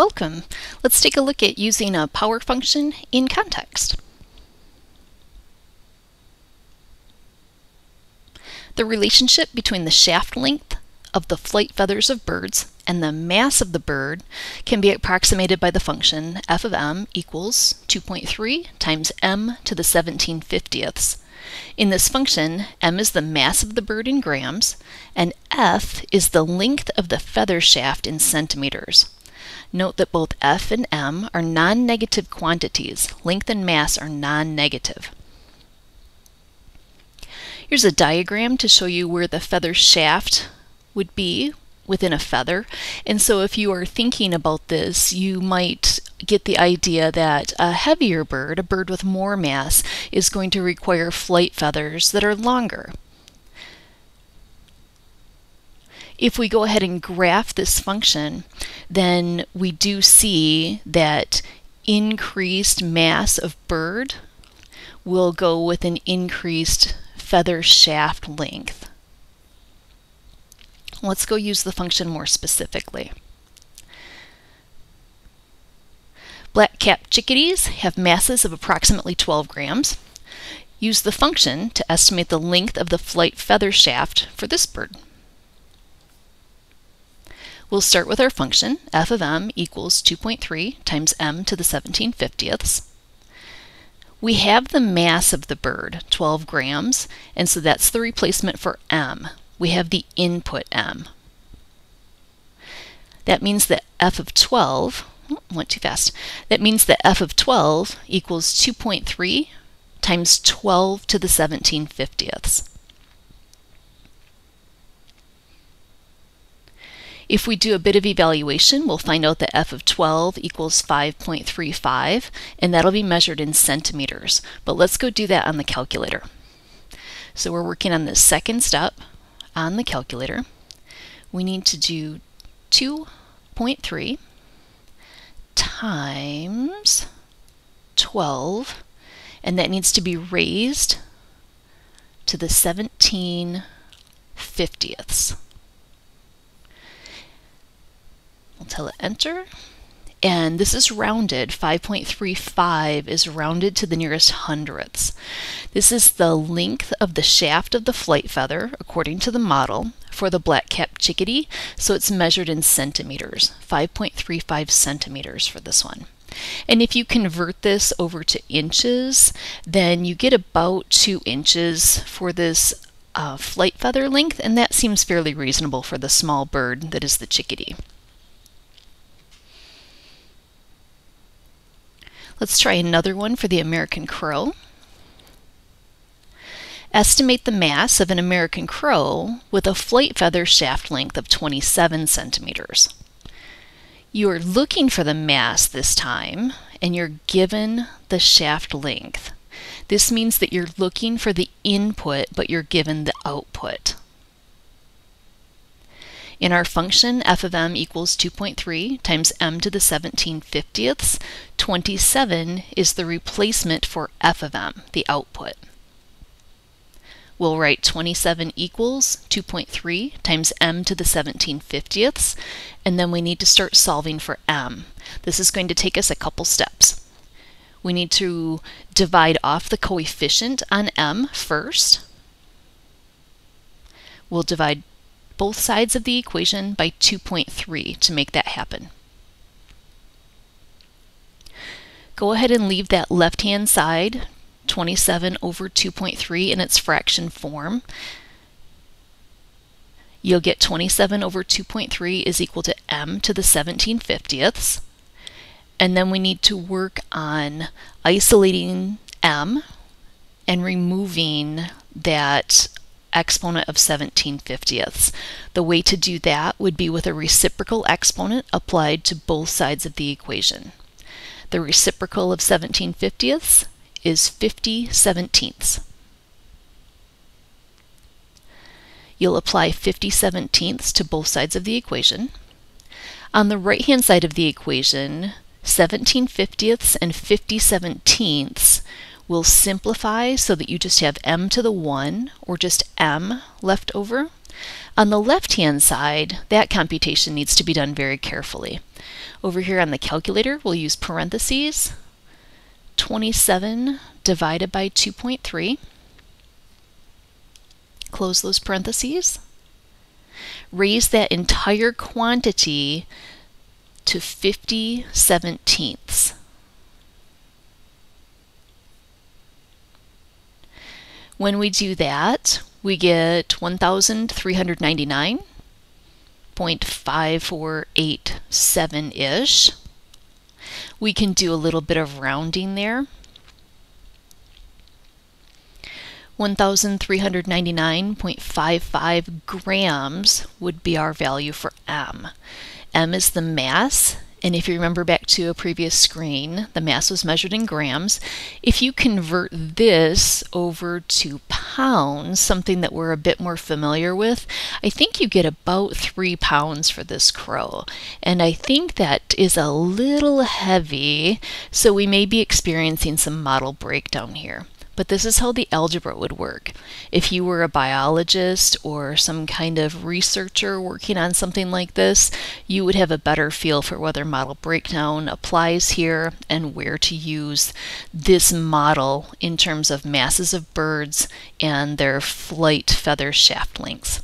Welcome. Let's take a look at using a power function in context. The relationship between the shaft length of the flight feathers of birds and the mass of the bird can be approximated by the function f of m equals 2.3 times m to the 17 50ths. In this function, m is the mass of the bird in grams, and f is the length of the feather shaft in centimeters. Note that both F and M are non-negative quantities. Length and mass are non-negative. Here's a diagram to show you where the feather shaft would be within a feather. And so if you are thinking about this, you might get the idea that a heavier bird, a bird with more mass, is going to require flight feathers that are longer. If we go ahead and graph this function, then we do see that increased mass of bird will go with an increased feather shaft length. Let's go use the function more specifically. Black-capped chickadees have masses of approximately 12 grams. Use the function to estimate the length of the flight feather shaft for this bird. We'll start with our function, f of m equals 2.3 times m to the 17 50ths. We have the mass of the bird, 12 grams, and so that's the replacement for m. We have the input m. That means that f of 12, oh, went too fast, that means that f of 12 equals 2.3 times 12 to the 17 50ths. If we do a bit of evaluation, we'll find out that f of 12 equals 5.35, and that'll be measured in centimeters. But let's go do that on the calculator. So we're working on the second step on the calculator. We need to do 2.3 times 12, and that needs to be raised to the 17 50ths. We'll tell it enter. And this is rounded. 5.35 is rounded to the nearest hundredths. This is the length of the shaft of the flight feather, according to the model, for the black-capped chickadee, so it's measured in centimeters, 5.35 centimeters for this one. And if you convert this over to inches, then you get about two inches for this uh, flight feather length, and that seems fairly reasonable for the small bird that is the chickadee. Let's try another one for the American crow. Estimate the mass of an American crow with a flight feather shaft length of 27 centimeters. You are looking for the mass this time, and you're given the shaft length. This means that you're looking for the input, but you're given the output. In our function, f of m equals 2.3 times m to the 17 50ths, 27 is the replacement for f of m, the output. We'll write 27 equals 2.3 times m to the 17 50ths, and then we need to start solving for m. This is going to take us a couple steps. We need to divide off the coefficient on m first. We'll divide both sides of the equation by 2.3 to make that happen. Go ahead and leave that left-hand side, 27 over 2.3 in its fraction form. You'll get 27 over 2.3 is equal to m to the 17 50ths. And then we need to work on isolating m and removing that exponent of 17 50ths. The way to do that would be with a reciprocal exponent applied to both sides of the equation. The reciprocal of 17 50ths is 50 17ths. You'll apply 50 17ths to both sides of the equation. On the right-hand side of the equation, 17 50ths and 50 17ths will simplify so that you just have m to the 1 or just m left over. On the left-hand side, that computation needs to be done very carefully. Over here on the calculator, we'll use parentheses, 27 divided by 2.3. Close those parentheses. Raise that entire quantity to 50 seventeenths. When we do that, we get 1,399.5487-ish. We can do a little bit of rounding there. 1,399.55 grams would be our value for M. M is the mass, and if you remember back to a previous screen, the mass was measured in grams. If you convert this over to pounds, something that we're a bit more familiar with, I think you get about three pounds for this crow. And I think that is a little heavy, so we may be experiencing some model breakdown here. But this is how the algebra would work. If you were a biologist or some kind of researcher working on something like this, you would have a better feel for whether model breakdown applies here and where to use this model in terms of masses of birds and their flight feather shaft lengths.